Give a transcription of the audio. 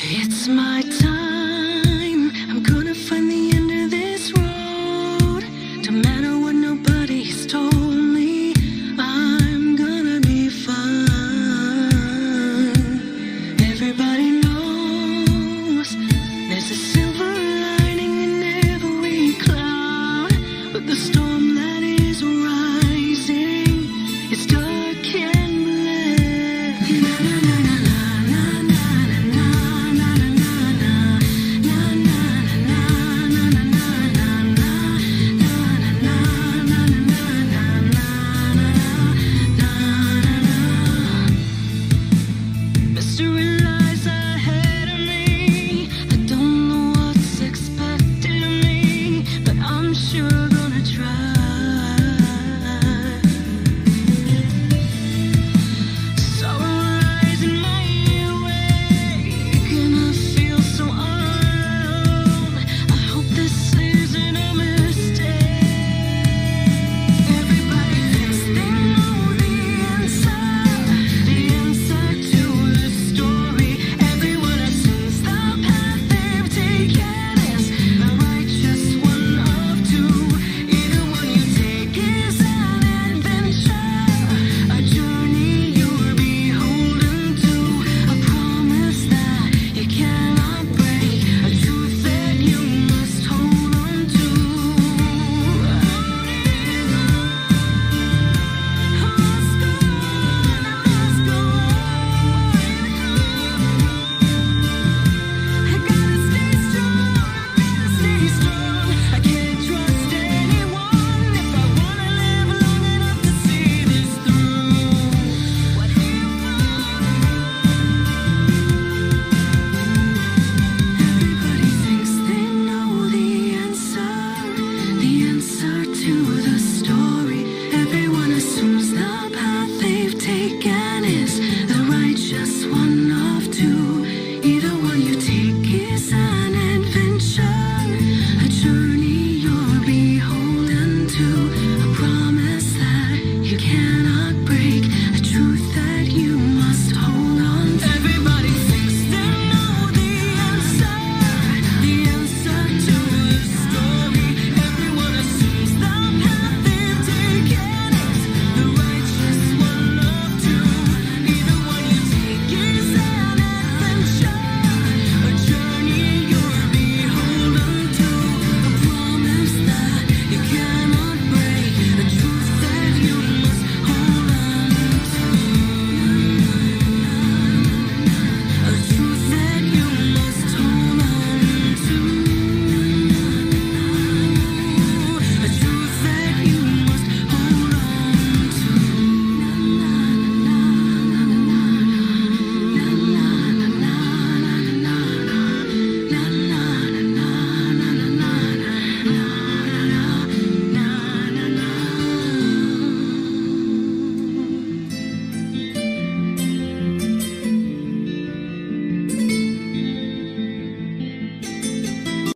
It's my time.